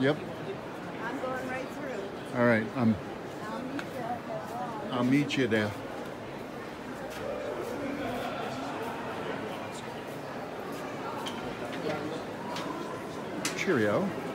Yep. I'm going right through. All right. Um, I'll meet you at. I'll meet you there. Cheerio.